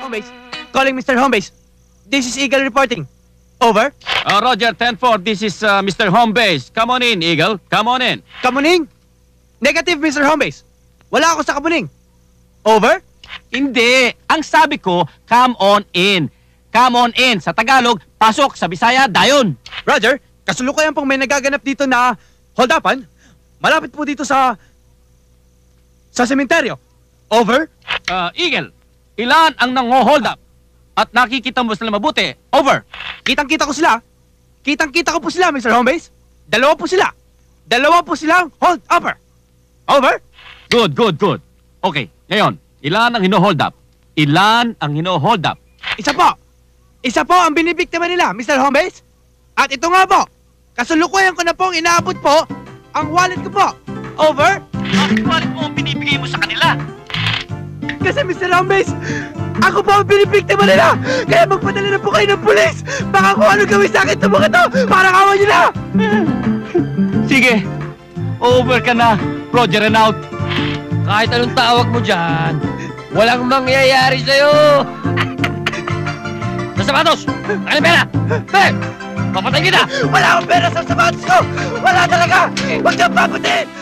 Homebase. Calling Mr. Homebase. This is Eagle reporting. Over. Uh, Roger, 10-4, this is uh, Mr. Homebase. Come on in, Eagle. Come on in. Kamuning. Negative, Mr. Homebase. Wala ako sa Kamuning. Over. Hindi. Ang sabi ko, come on in. Come on in. Sa Tagalog, pasok. Sa Bisaya, dayon. Roger, kasulukuyan pong may nagaganap dito na hold-upan. Malapit po dito sa... sa sementeryo. Over. Uh, Eagle, ilan ang nang-hold up? At nakikita mo sila mabuti? Over. Kitang-kita ko sila. Kitang-kita ko po sila, Mr. Homebase. Dalawa po sila. Dalawa po silang hold-upper. Over. Good, good, good. Okay, ngayon, ilan ang hino-hold up? Ilan ang hino-hold up? Isa po. Isa po ang binibiktima nila, Mr. Homebase. At ito nga po, kasulukuyan ko na pong inaabot po ang wallet ko po. Over. Bakit wallet mo ang binibigay mo sa kanila? Kasi Mr. Homebase, ako po ang binibiktima nila. Kaya magpadala na po kayo ng pulis. Baka kung ano gawin sa akin itong mga to, parang awa nyo na. Sige, over ka na. Roger and out. Kahit anong tawag mo dyan, walang mangyayari sa'yo! sa sapatos! Ano pera? Be! Papatay kita! Wala akong pera sa sapatos ko. Wala talaga. Huwag niyo paputin.